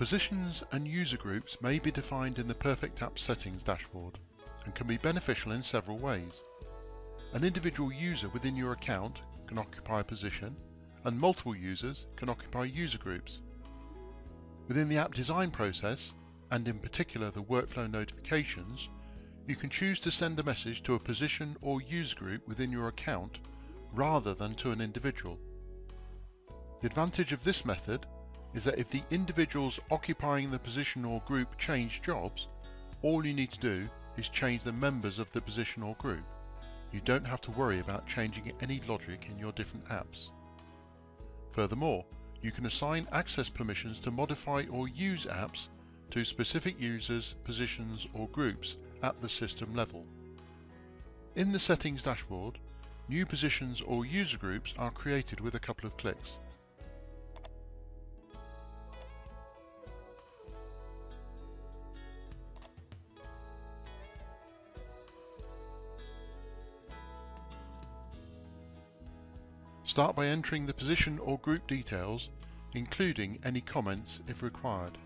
Positions and user groups may be defined in the PerfectApps Settings dashboard and can be beneficial in several ways. An individual user within your account can occupy a position and multiple users can occupy user groups. Within the app design process, and in particular the workflow notifications, you can choose to send a message to a position or user group within your account rather than to an individual. The advantage of this method is that if the individuals occupying the position or group change jobs, all you need to do is change the members of the position or group. You don't have to worry about changing any logic in your different apps. Furthermore, you can assign access permissions to modify or use apps to specific users, positions or groups at the system level. In the settings dashboard, new positions or user groups are created with a couple of clicks. Start by entering the position or group details, including any comments if required.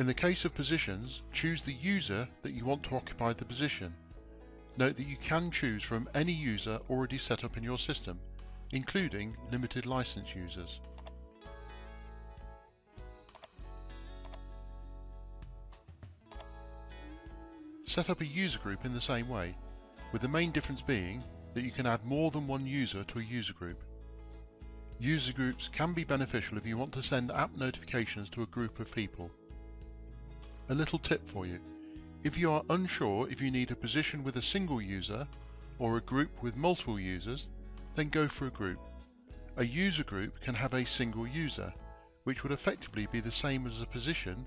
In the case of positions, choose the user that you want to occupy the position. Note that you can choose from any user already set up in your system, including limited license users. Set up a user group in the same way, with the main difference being that you can add more than one user to a user group. User groups can be beneficial if you want to send app notifications to a group of people. A little tip for you. If you are unsure if you need a position with a single user or a group with multiple users, then go for a group. A user group can have a single user, which would effectively be the same as a position,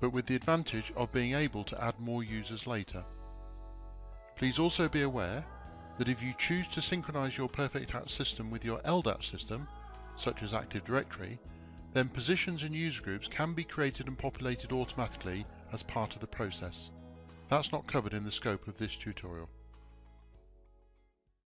but with the advantage of being able to add more users later. Please also be aware that if you choose to synchronize your PerfectApps system with your LDAP system, such as Active Directory, then positions and user groups can be created and populated automatically as part of the process. That's not covered in the scope of this tutorial.